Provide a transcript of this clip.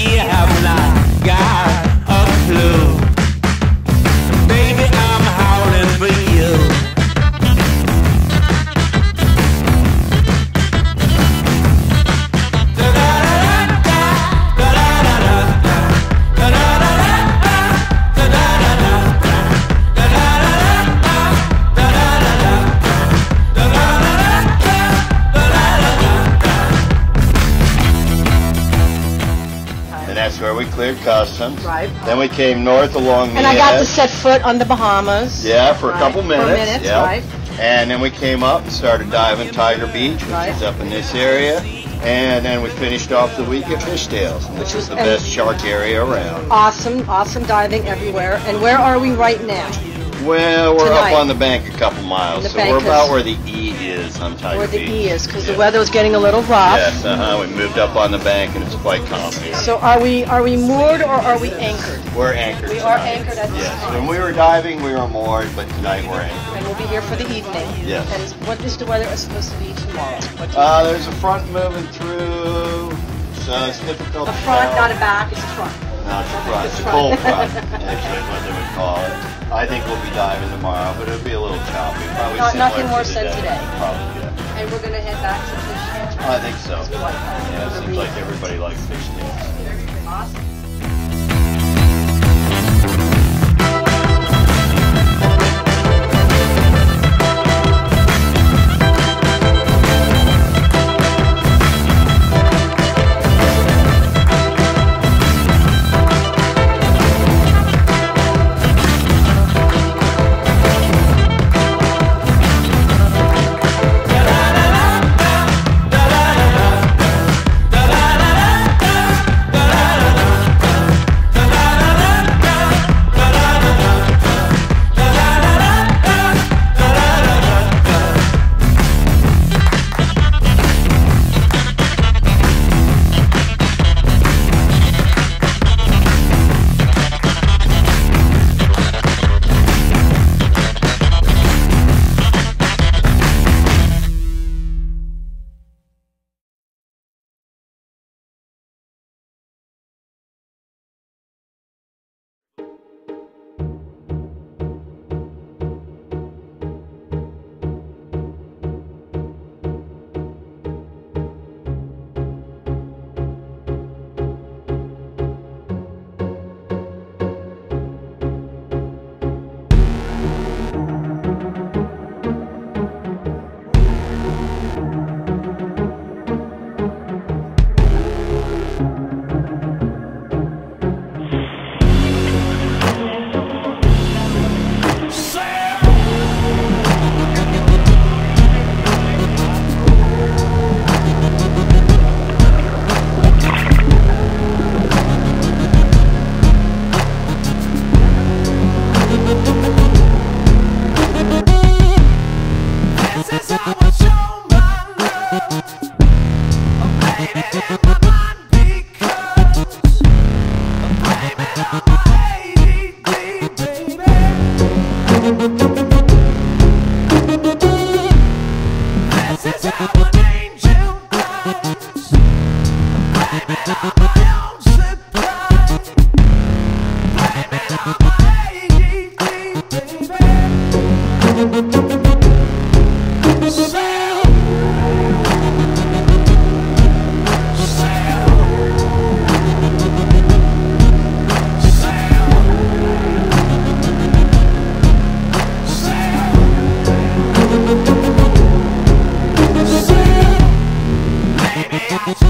ear have not got. That's where we cleared customs. Right. Then we came north along the And I got to set foot on the Bahamas. Yeah, for a Right, couple for minutes. minutes, yeah. right. And then we came up and started diving Tiger Beach, which Right. is up in this area. And then we finished off the week at Fishtails, which is the best shark area around. Awesome, awesome diving everywhere. And where are we right now? Well, we're Tonight. up on the bank a couple miles, so bank we're about where the E is on Tiger Where the. E is, because Yeah. the weather was getting a little rough. Yes, uh-huh. We moved up on the bank and it's quite calm here. So are we are we moored or are we anchored? We're anchored. We are anchored at this Yes. time. When we were diving, we were moored, but tonight we're anchored. And we'll be here for the evening. Yes. And what is the weather supposed to be tomorrow? What do you Uh, there's a front moving through, so it's difficult a front, not a back, it's a front. No, it's a front. It's a cold front, actually, is what they would call it. I think we'll be diving tomorrow, but it'll be a little choppy. Probably Not- nothing to worse than today. Probably, yeah. And we're gonna head back to Fish I think so. We like that. Yeah, it seems like everybody likes fish. Awesome. Yeah. Maybe